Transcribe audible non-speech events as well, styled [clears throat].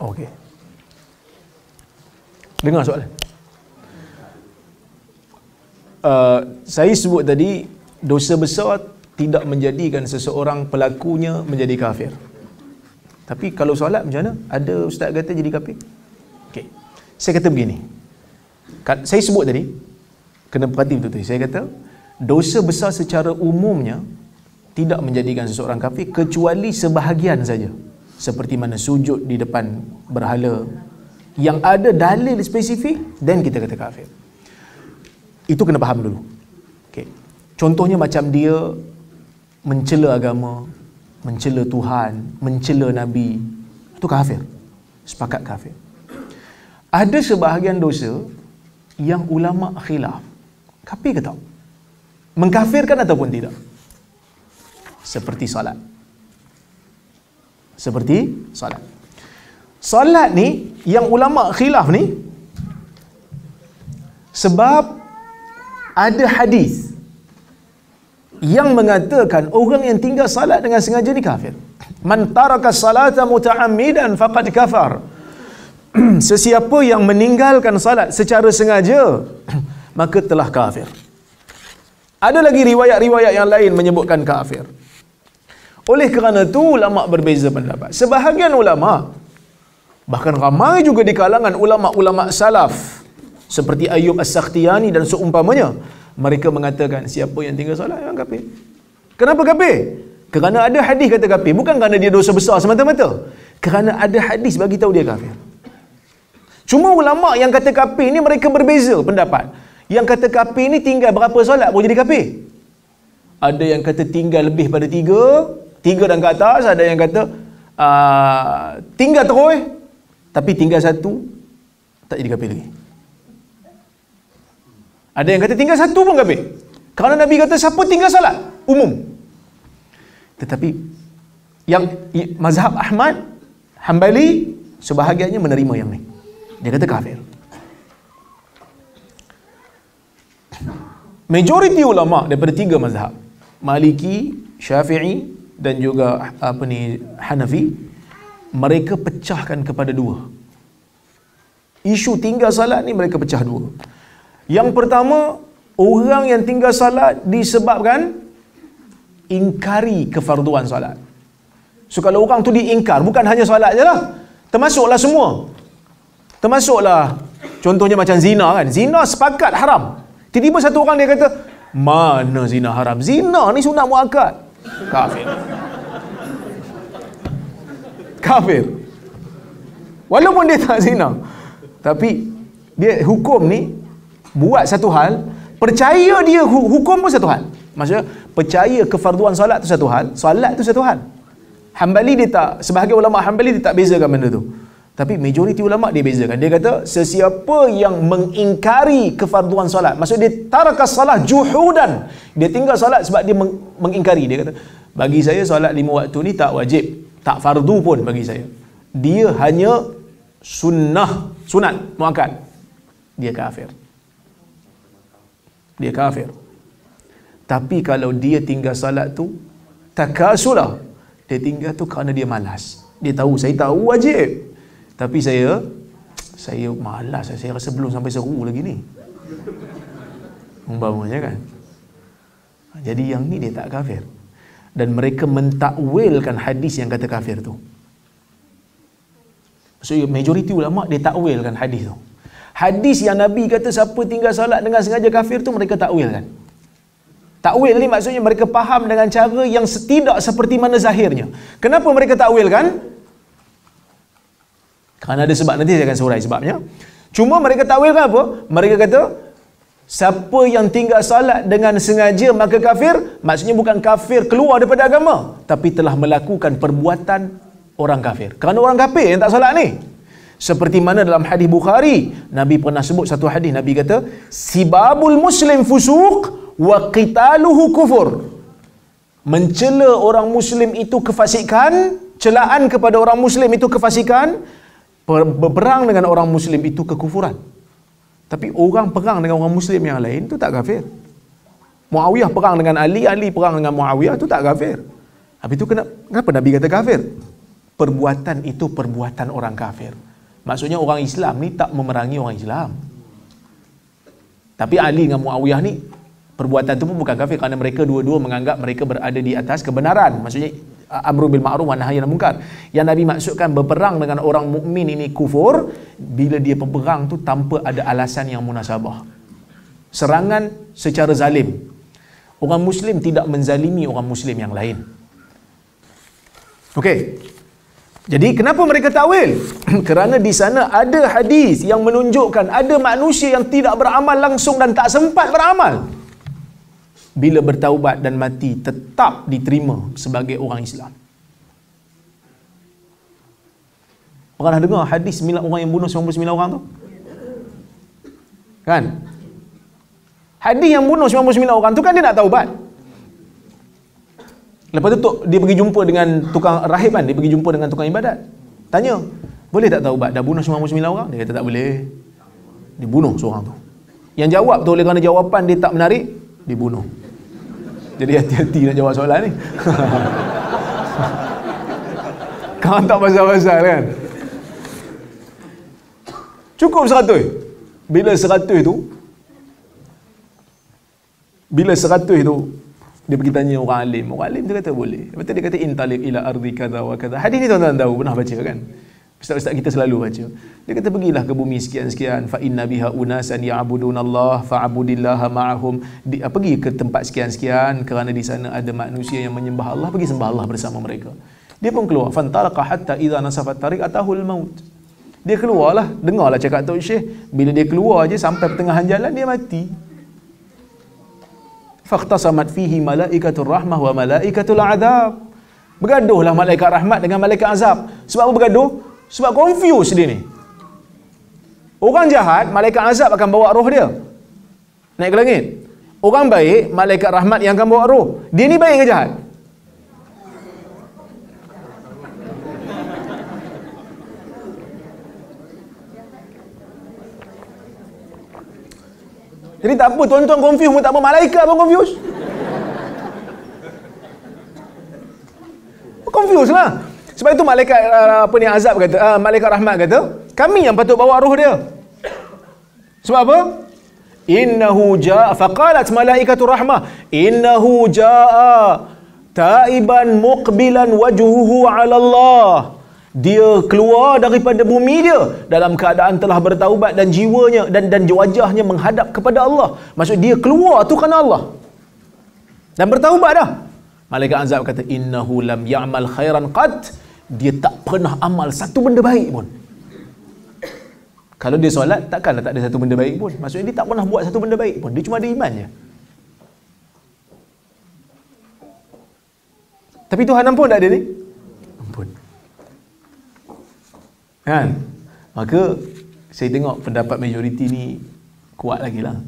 Okey. Dengar soalan. Uh, saya sebut tadi dosa besar tidak menjadikan seseorang pelakunya menjadi kafir. Tapi kalau solat macam mana? Ada ustaz kata jadi kafir? Okey. Saya kata begini. Saya sebut tadi kena perhati betul-betul. Saya kata dosa besar secara umumnya tidak menjadikan seseorang kafir kecuali sebahagian saja. Seperti mana sujud di depan berhala yang ada dalil spesifik dan kita kata kafir. Itu kena faham dulu. Okay. Contohnya macam dia mencela agama, mencela Tuhan, mencela Nabi. Itu kafir. Sepakat kafir. Ada sebahagian dosa yang ulama khilaf. Kafir ke tak? Mengkafirkan ataupun tidak? Seperti solat. Seperti solat. Solat ni yang ulama khilaf ni sebab ada hadis yang mengatakan orang yang tinggal salat dengan sengaja ni kafir. Man taraka salata muta'ammidan faqad kafar. [clears throat] Sesiapa yang meninggalkan salat secara sengaja [clears throat] maka telah kafir. Ada lagi riwayat-riwayat yang lain menyebutkan kafir. Oleh kerana itu ulama berbeza pendapat. Sebahagian ulama bahkan ramai juga di kalangan ulama-ulama salaf seperti Ayub As-Sakhtiyani dan seumpamanya mereka mengatakan siapa yang tinggal solat memang kafir. Kenapa kafir? Kerana ada hadis kata kafir, bukan kerana dia dosa besar semata-mata. Kerana ada hadis bagi tahu dia kafir. Cuma ulama yang kata kafir ni mereka berbeza pendapat. Yang kata kafir ni tinggal berapa solat baru jadi kafir? Ada yang kata tinggal lebih pada tiga, tiga dan ke atas, ada yang kata uh, tinggal terus, tapi tinggal satu, tak jadi kafir lagi. Ada yang kata tinggal satu pun kafir. Kerana Nabi kata siapa tinggal salat? Umum. Tetapi yang mazhab Ahmad, Hambali, sebahagiannya menerima yang ni. Dia kata kafir. Majoriti ulama daripada tiga mazhab, Maliki, Syafi'i dan juga apa ni Hanafi, mereka pecahkan kepada dua. Isu tinggal salat ni mereka pecah dua. Yang pertama, orang yang tinggal salat disebabkan ingkari kefarduan salat. So kalau orang tu diingkar, bukan hanya salat je lah. Termasuklah semua. Termasuklah contohnya macam zina kan. Zina sepakat haram. Tiba-tiba satu orang dia kata, mana zina haram? Zina ni sunat muakkad. Kafir. Kafir. Walaupun dia tak zina. Tapi dia hukum ni buat satu hal, percaya dia hukum pun satu hal. Maksudnya, percaya kefarduan solat tu satu hal, solat tu satu hal. Hambali dia tak, sebahagian ulama Hambali dia tak bezakan benda tu. Tapi majoriti ulama dia bezakan. Dia kata, sesiapa yang mengingkari kefarduan solat, maksud dia tarakas salah juhudan. Dia tinggal solat sebab dia meng- mengingkari. Dia kata, bagi saya solat lima waktu ni tak wajib. Tak fardu pun bagi saya. Dia hanya sunnah, sunat, muakkad. Dia kafir dia kafir. Tapi kalau dia tinggal salat tu takasulah. Dia tinggal tu kerana dia malas. Dia tahu saya tahu wajib. Tapi saya saya malas saya rasa belum sampai seru lagi ni. Umpamanya kan. Jadi yang ni dia tak kafir. Dan mereka mentakwilkan hadis yang kata kafir tu. So majoriti ulama dia takwilkan hadis tu. Hadis yang Nabi kata siapa tinggal salat dengan sengaja kafir tu mereka takwil kan. Takwil ni maksudnya mereka faham dengan cara yang tidak seperti mana zahirnya. Kenapa mereka takwil kan? Kerana ada sebab nanti saya akan surai sebabnya. Cuma mereka takwil kan apa? Mereka kata siapa yang tinggal salat dengan sengaja maka kafir, maksudnya bukan kafir keluar daripada agama, tapi telah melakukan perbuatan orang kafir. Kerana orang kafir yang tak salat ni. Seperti mana dalam hadis Bukhari, Nabi pernah sebut satu hadis, Nabi kata, "Sibabul muslim fusuq wa qitaluhu kufur." Mencela orang muslim itu kefasikan, celaan kepada orang muslim itu kefasikan, berperang dengan orang muslim itu kekufuran. Tapi orang perang dengan orang muslim yang lain itu tak kafir. Muawiyah perang dengan Ali, Ali perang dengan Muawiyah itu tak kafir. Habis itu kenapa, kenapa Nabi kata kafir? perbuatan itu perbuatan orang kafir. Maksudnya orang Islam ni tak memerangi orang Islam. Tapi Ali dengan Muawiyah ni perbuatan itu pun bukan kafir kerana mereka dua-dua menganggap mereka berada di atas kebenaran. Maksudnya amru bil ma'ruf wa nahyi munkar. Yang Nabi maksudkan berperang dengan orang mukmin ini kufur bila dia berperang tu tanpa ada alasan yang munasabah. Serangan secara zalim. Orang muslim tidak menzalimi orang muslim yang lain. Okey. Jadi kenapa mereka takwil? [clears throat] Kerana di sana ada hadis yang menunjukkan ada manusia yang tidak beramal langsung dan tak sempat beramal. Bila bertaubat dan mati tetap diterima sebagai orang Islam. Dah dengar hadis 9 orang yang bunuh 99 orang tu? Kan? Hadis yang bunuh 99 orang tu kan dia nak taubat. Lepas tu dia pergi jumpa dengan tukang rahib kan, dia pergi jumpa dengan tukang ibadat. Tanya, boleh tak taubat dah bunuh 99 orang? Dia kata tak boleh. Dibunuh seorang tu. Yang jawab tu oleh kerana jawapan dia tak menarik, dibunuh. Jadi hati-hati nak jawab soalan ni. [laughs] Kau tak pasal-pasal kan? Cukup seratus. Bila seratus tu, bila seratus tu, dia pergi tanya orang alim. Orang alim tu kata boleh. Lepas tu dia kata intalik ila ardi kadha wa kadha. Hadis ni tuan-tuan tahu pernah baca kan? Ustaz-ustaz kita selalu baca. Dia kata pergilah ke bumi sekian-sekian fa inna biha unasan ya'budun Allah fa'budillaha ma'ahum. Di, uh, pergi ke tempat sekian-sekian kerana di sana ada manusia yang menyembah Allah, pergi sembah Allah bersama mereka. Dia pun keluar. Fantalaqa hatta idza nasafat tariq atahul maut. Dia keluarlah, dengarlah cakap Tok Syekh. Bila dia keluar aje sampai pertengahan jalan dia mati faqtasamat fihi malaikatur rahmah wa malaikatul adab bergaduhlah malaikat rahmat dengan malaikat azab sebab apa bergaduh sebab confuse dia ni. Orang jahat malaikat azab akan bawa roh dia. Naik ke langit. Orang baik malaikat rahmat yang akan bawa roh. Dia ni baik ke jahat? Jadi tak apa tuan-tuan confuse pun tak apa. Malaikat pun confuse. Confuse lah. Sebab itu malaikat uh, apa ni azab kata, uh, malaikat rahmat kata, kami yang patut bawa roh dia. Sebab apa? Innahu jaa faqalat malaikatu rahmah innahu jaa taiban muqbilan wajhuhu ala Allah dia keluar daripada bumi dia dalam keadaan telah bertaubat dan jiwanya dan dan wajahnya menghadap kepada Allah. Maksud dia keluar tu kerana Allah. Dan bertaubat dah. Malaikat azab kata innahu lam ya'mal khairan qat. Dia tak pernah amal satu benda baik pun. Kalau dia solat takkanlah tak ada satu benda baik pun. Maksudnya dia tak pernah buat satu benda baik pun. Dia cuma ada iman je. Tapi Tuhan ampun tak ada ni? Ampun. Kan? Maka saya tengok pendapat majoriti ni kuat lagi lah.